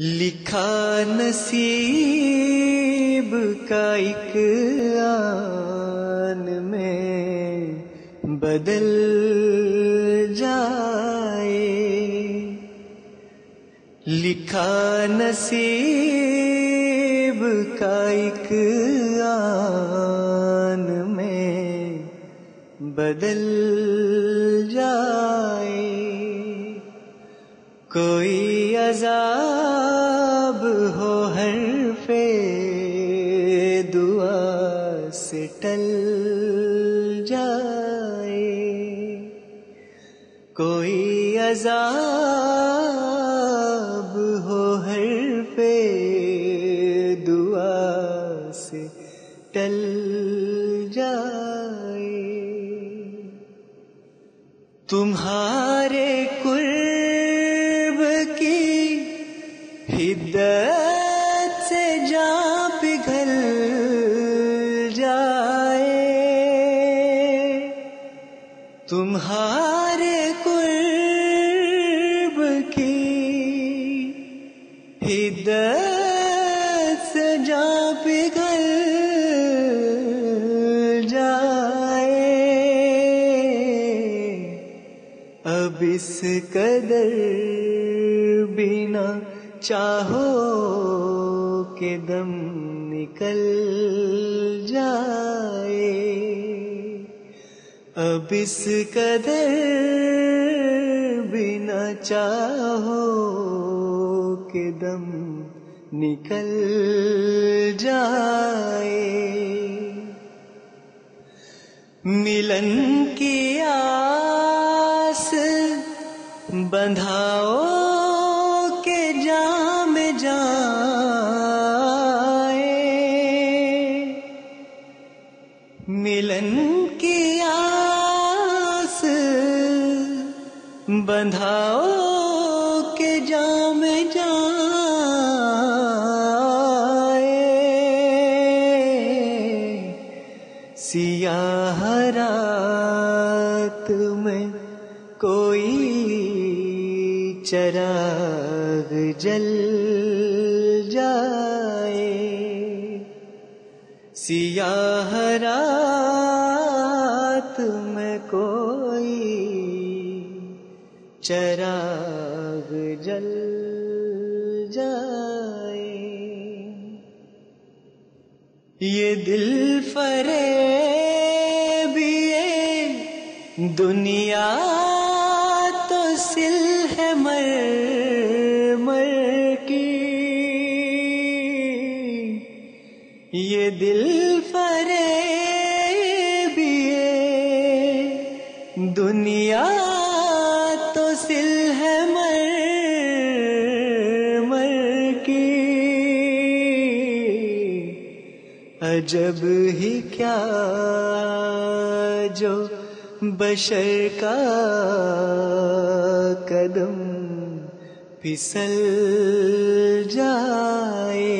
लिखा नसीब का एक आन में बदल जाए। लिखा नसीब का एक आन में बदल जाए। कोई अजाब से टल जाए। कोई अजाब हो हर पे दुआ से टल जाए। तुम्हारे तुम्हारे कुर्ब की हिद्दत से जा पिघल जाए, अब इस कदर बिना चाहो के दम निकल अब इस कदर बिना चाहो के दम निकल जाए। मिलन की आस बंधाओ के जाम जाए बंधाओ के जाम जाए। सियाह रात में कोई चराग जल जाए। सिया रात में चराग जल जाए। ये दिल फरेबी ये दुनिया तो सिल है मर मर की। ये दिल फरेबी ये दुनिया अजब ही क्या जो बशर का कदम फिसल जाए,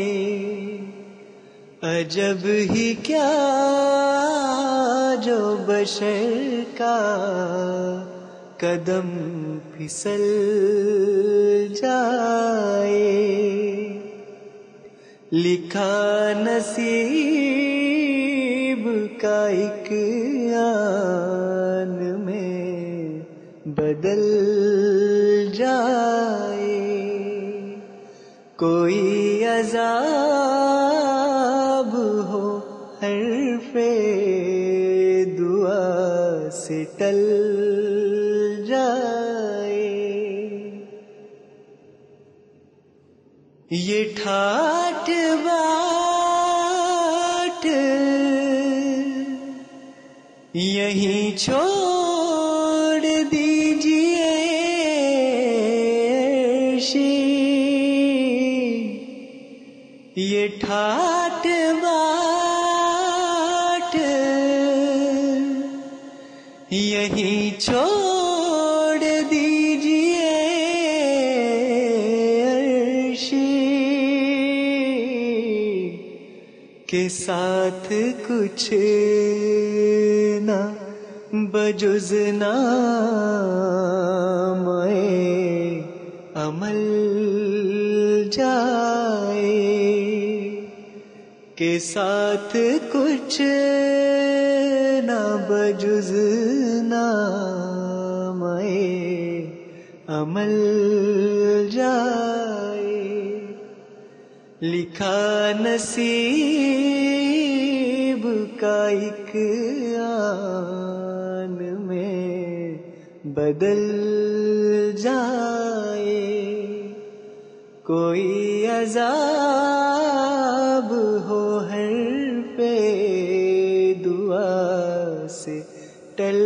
अजब ही क्या जो बशर का कदम फिसल जाए। लिखा नसीब का एक आन में बदल जाए। कोई अजाब हो हर पे दुआ से टल जाए। ये ठाट बाट यहीं छोड़ दीजिए ये ठाट बाट। यहीं छोड़ के साथ कुछ ना, बजुज नाम अमल जाए। के साथ कुछ ना, बजुज नामाए अमल जाए। लिखा नसीब का एक आन में बदल जाए। कोई अजाब हो हर पे दुआ से टल